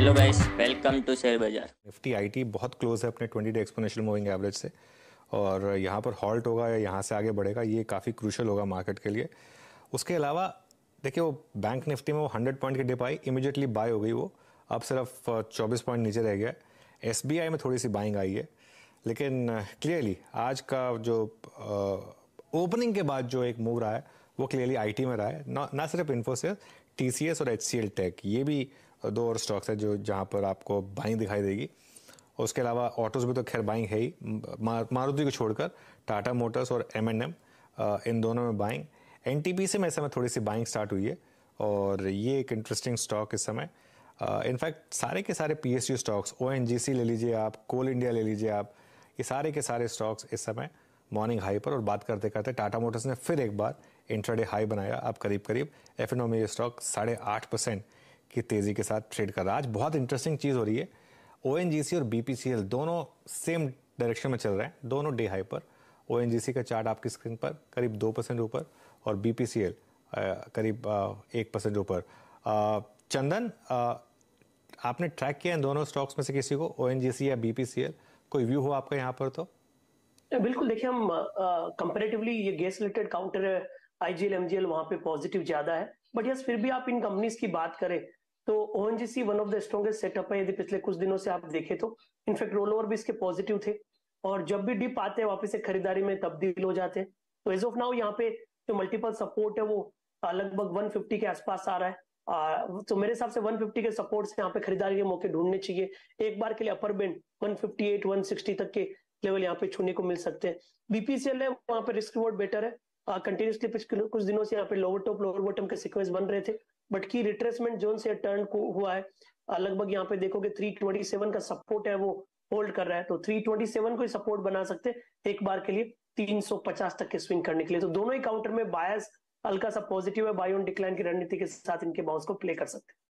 Hello guys welcome to share बाज़ार Nifty IT बहुत close है अपने 20 डे एक्सपोनेंशियल मूविंग एवरेज से। और यहाँ पर हॉल्ट होगा या यहाँ से आगे बढ़ेगा, ये काफ़ी क्रूशल होगा मार्केट के लिए। उसके अलावा, देखिए, वो बैंक निफ्टी में वो 100 पॉइंट की डिप आई इमीडिएटली बाय हो गई वो। अब सिर्फ़ 24 पॉइंट नीचे रह गया। एस में थोड़ी सी बाइंग आई है। लेकिन क्लियरली आज का जो ओपनिंग के बाद जो एक मूव रहा है, वो क्लियरली आईटी में रहा है। ना ना सिर्फ़ इन्फोसिस टीसीएस और एच टेक ये भी दो और स्टॉक्स है जो जहाँ पर आपको बाइंग दिखाई देगी। उसके अलावा ऑटोज भी तो खैर बाइंग है ही। मारुति को छोड़कर टाटा मोटर्स और एम एन एम इन दोनों में बाइंग। एन टी पी से में समय थोड़ी सी बाइंग स्टार्ट हुई है और ये एक इंटरेस्टिंग स्टॉक इस समय। इनफैक्ट सारे के सारे P S U stocks O N G C ले लीजिए आप कोल इंडिया ले लीजिए आप, ये सारे के सारे स्टॉक्स इस समय मॉर्निंग हाई पर और बात करते करते टाटा मोटर्स ने फिर एक बार इंट्राडे हाई बनाया। अब करीब करीब एफ़ एन ओ में ये स्टॉक साढ़े आठ परसेंट की तेज़ी के साथ ट्रेड कर रहा है। आज बहुत इंटरेस्टिंग चीज़ हो रही है। ओएनजीसी और बीपीसीएल दोनों सेम डायरेक्शन में चल रहे हैं, दोनों डे हाई पर। ओएनजीसी का चार्ट आपकी स्क्रीन पर, करीब दो परसेंट ऊपर, और बीपीसीएल करीब एक परसेंट ऊपर। चंदन आपने ट्रैक किया इन दोनों स्टॉक्स में से किसी को ओएनजीसी या बीपीसीएल कोई व्यू हो आपका यहाँ पर तो? बिल्कुल, देखिए हम कंपेरेटिवली ये गैस रिलेटेड काउंटर है आईजीएल एमजीएल वहाँ पे पॉजिटिव ज़्यादा है। बट यस फिर भी आप इन कंपनीज़ की बात करें तो ONGC one of the strongest setup है यदि पिछले कुछ दिनों से आप देखें तो। इनफैक्ट रोल ओवर भी इसके पॉजिटिव थे। और जब भी डिप आते हैं वापस से खरीदारी में तब्दील हो जाते हैं। तो एज ऑफ़ नाउ यहाँ पे जो मल्टीपल सपोर्ट है वो लगभग 150 के आसपास आ रहा है। आ, तो मेरे हिसाब से 150 के सपोर्ट से यहाँ पे खरीदारी के मौके ढूँढने चाहिए। एक बार के लिए अपर बेंड 158 160 तक के लेवल यहाँ पे छूने को मिल सकते हैं। बीपीसीएल है वहाँ पे रिस्क रिवॉर्ड बेटर है। कंटिन्यूसली कुछ दिनों से यहाँ पे लोअर टॉप लोअर बॉटम के सीक्वेंस बन रहे थे। बट की रिट्रेसमेंट जोन से टर्न हुआ है, लगभग यहाँ पे देखोगे 327 का सपोर्ट है वो होल्ड कर रहा है तो 327 को ही सपोर्ट बना सकते एक बार के लिए 350 तक के स्विंग करने के लिए। तो दोनों ही काउंटर में बायस हल्का सा पॉजिटिव है बायोन डिक्लाइन की रणनीति के साथ इनके बाउंस को प्ले कर सकते हैं।